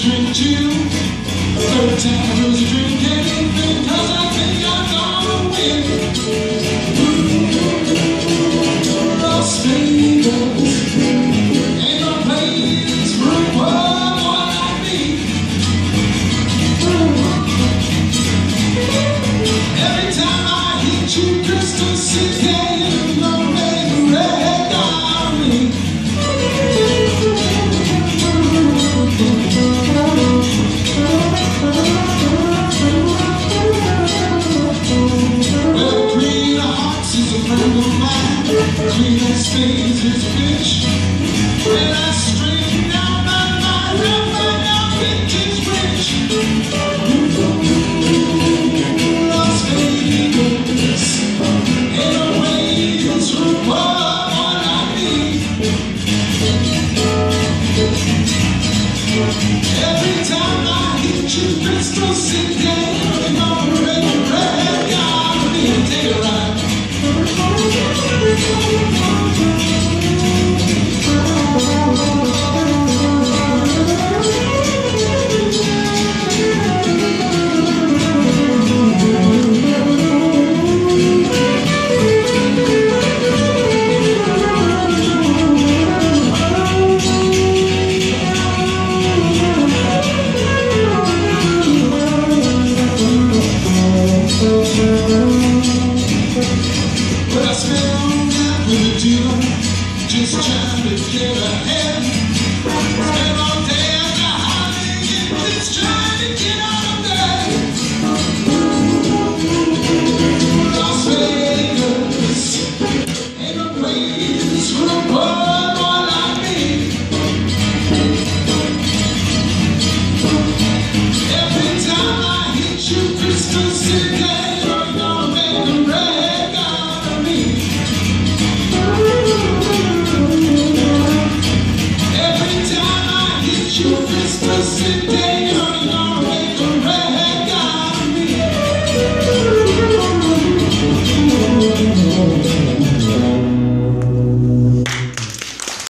Street Jew, third time Ancient crystals in the What's wrong with you? Just trying to get ahead. Você. tem.